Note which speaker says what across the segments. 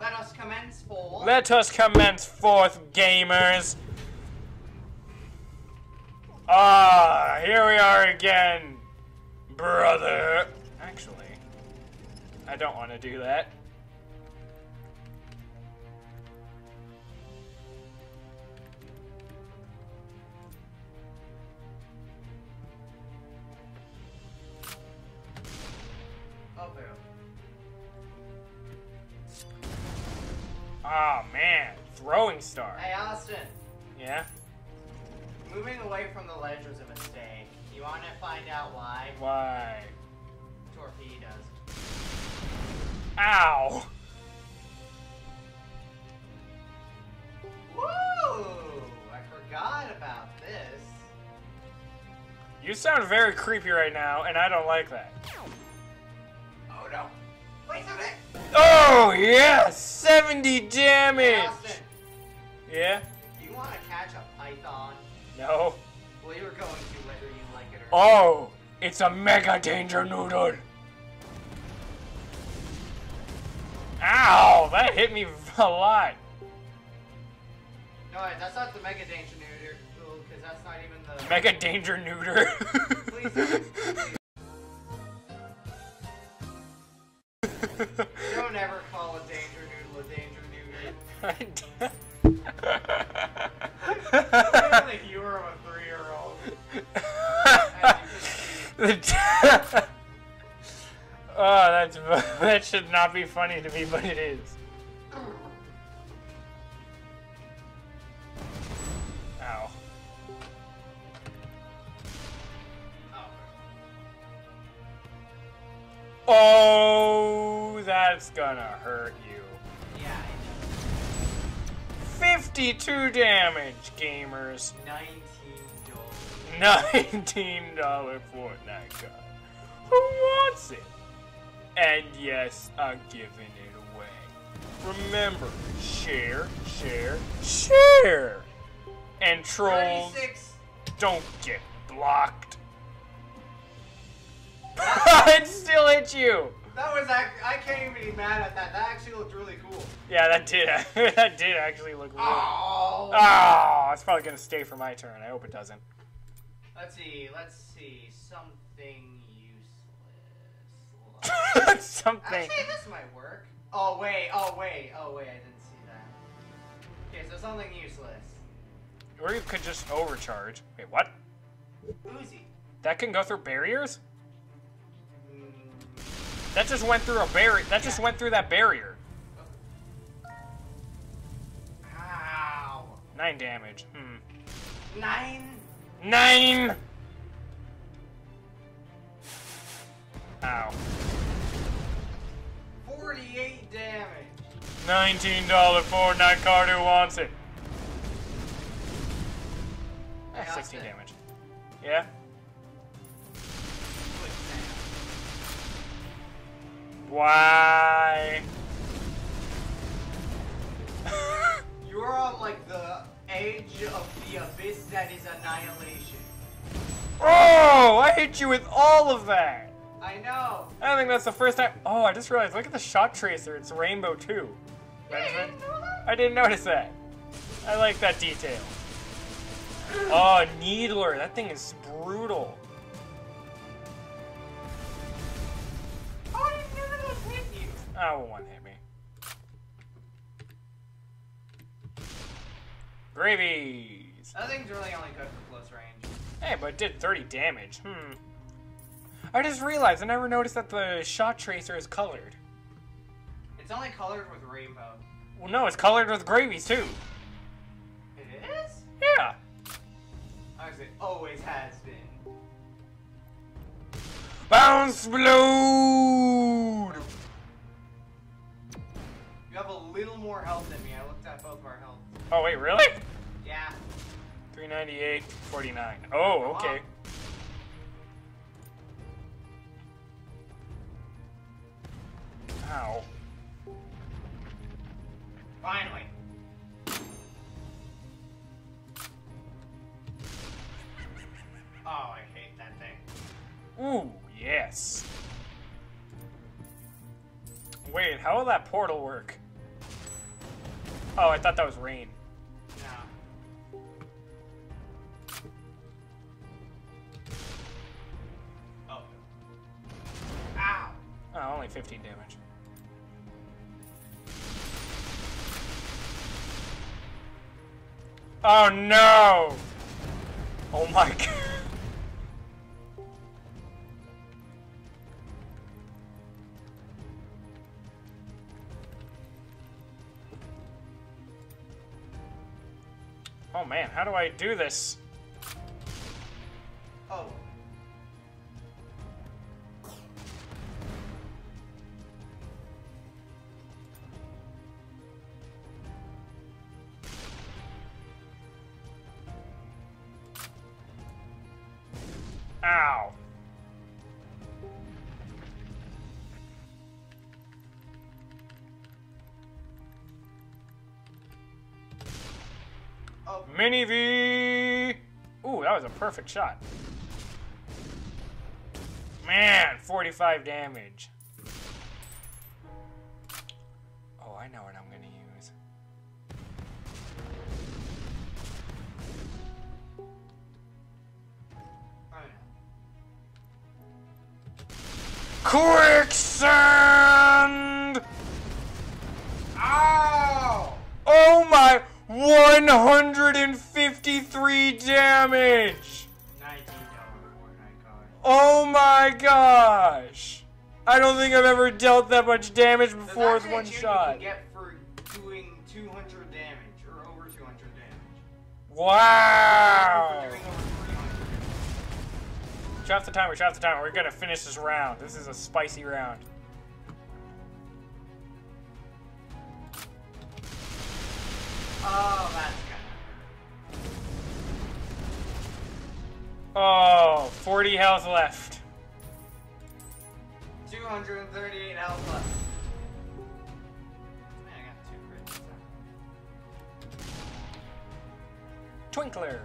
Speaker 1: Let us commence for.
Speaker 2: Let us commence forth, gamers. Ah, here we are again, brother. Actually, I don't want to do that. Ah, man, throwing star.
Speaker 1: Hey, Austin.
Speaker 2: Yeah.
Speaker 1: Moving away from the ledge was a mistake. You want to find out why?
Speaker 2: Why?
Speaker 1: Torpedoes.
Speaker 2: Ow.
Speaker 1: Woo! I forgot about this.
Speaker 2: You sound very creepy right now, and I don't like that.
Speaker 1: Oh,
Speaker 2: yeah! 70
Speaker 1: Hey,
Speaker 2: damage!
Speaker 1: Austin.
Speaker 2: Yeah?
Speaker 1: Do you want to catch a python?
Speaker 2: No.
Speaker 1: Well, you're going to whether you like it or not.
Speaker 2: Oh, it's a mega danger noodle. Ow, that hit me a lot.
Speaker 1: No, that's not the Mega Danger Noodle, because that's not even the.
Speaker 2: Mega danger neuter.
Speaker 1: Please, please.
Speaker 2: oh, that's that should not be funny to me, but it is. Ow.
Speaker 1: Oh,
Speaker 2: that's gonna hurt you.
Speaker 1: Yeah, I know.
Speaker 2: 52 damage, gamers.
Speaker 1: 19.
Speaker 2: $19 Fortnite card. Who wants it? And yes, I'm giving it away. Remember, share, share, share! And trolls
Speaker 1: Thirty-six.
Speaker 2: don't get blocked. it still hit you!
Speaker 1: That was I can't even be mad at that. That actually looked really cool.
Speaker 2: Yeah, that did that did actually look really.
Speaker 1: Oh.
Speaker 2: Oh, it's probably gonna stay for my turn. I hope it doesn't.
Speaker 1: Let's see. Let's see. Something useless.
Speaker 2: Something.
Speaker 1: Actually, this might work. Oh wait. Oh wait. Oh wait. I didn't see that. Okay, so something useless.
Speaker 2: Or you could just overcharge. Wait, what?
Speaker 1: Uzi.
Speaker 2: That can go through barriers?
Speaker 1: Mm,
Speaker 2: That just went through a barrier. That just went through that barrier.
Speaker 1: Ow.
Speaker 2: Nine damage. Hmm.
Speaker 1: Nine.
Speaker 2: Nine! Ow.
Speaker 1: Forty-eight damage.
Speaker 2: $19 Fortnite card, who wants it? Ah, 16
Speaker 1: Austin.
Speaker 2: damage. Yeah? Why?
Speaker 1: You're on like the edge of the abyss that is annihilation.
Speaker 2: oh! I hit you with all of that!
Speaker 1: I know.
Speaker 2: I don't think that's the first time. Oh, I just realized. Look at the shot tracer. It's rainbow too. Benjamin? I didn't notice that. I like that detail. Oh, Needler. That thing is brutal.
Speaker 1: Oh, How did none of those hit you?
Speaker 2: Oh, one hit me. Gravies.
Speaker 1: That thing's really only good for close range.
Speaker 2: Hey, but it did 30 damage. Hmm. I just realized I never noticed that the shot tracer is colored.
Speaker 1: It's only colored with rainbow.
Speaker 2: Well, no, it's colored with gravies too.
Speaker 1: It is?
Speaker 2: Yeah.
Speaker 1: As it always has been.
Speaker 2: Bounce Blood!
Speaker 1: You have a little more health than me. I looked at both of our health.
Speaker 2: Oh, wait, really?
Speaker 1: Yeah.
Speaker 2: 398, 49. Oh, okay. Ow.
Speaker 1: Finally. Oh, I hate that thing.
Speaker 2: Ooh, yes. Wait, how will that portal work? Oh, I thought that was rain.
Speaker 1: Oh,
Speaker 2: only 15 damage. Oh no! Oh my god. Oh man, how do I do this?
Speaker 1: Oh.
Speaker 2: Ow.
Speaker 1: Oh.
Speaker 2: Mini V! Ooh, that was a perfect shot. Man, 45 damage. Oh, I know what I'm Quicksand!
Speaker 1: Ow!
Speaker 2: Oh my, 153 damage!
Speaker 1: $19 Fortnite card.
Speaker 2: Oh my gosh! I don't think I've ever dealt that much damage before with one shot.
Speaker 1: Get for doing 200 damage, or over 200 damage.
Speaker 2: Wow!
Speaker 1: For doing over 300.
Speaker 2: Drop the timer, drop the timer. We're gonna finish this round. This is a spicy round.
Speaker 1: Oh, that's good.
Speaker 2: Oh, 40 health left.
Speaker 1: 238 health left. Man, I got two crits.
Speaker 2: Twinkler.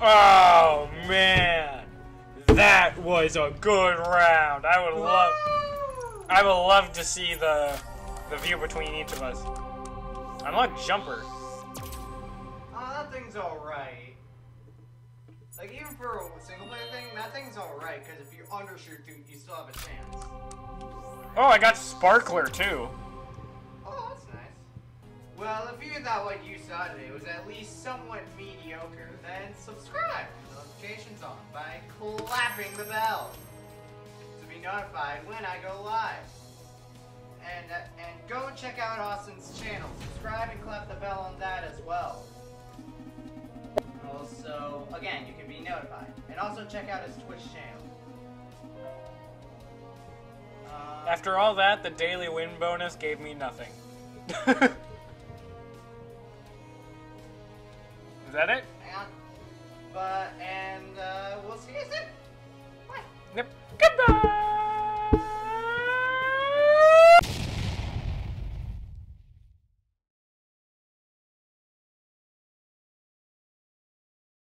Speaker 2: Oh man, that was a good round. I would love, I would love to see the, the view between each of us. I'm Unlock jumper.
Speaker 1: Oh, that thing's alright. Like, even for a single player thing, that thing's alright, because if you undershoot, dude, you still have a chance.
Speaker 2: Oh, I got sparkler too.
Speaker 1: Well, if you thought what you saw today was at least somewhat mediocre, then subscribe with notifications on by clapping the bell to be notified when I go live. And, uh, and go check out Austin's channel. Subscribe and clap the bell on that as well. Also, again, you can be notified. And also check out his Twitch channel. Um,
Speaker 2: After all that, the daily win bonus gave me nothing. that it?
Speaker 1: On. But, and, uh, we'll see you soon. Bye.
Speaker 2: Yep. Goodbye!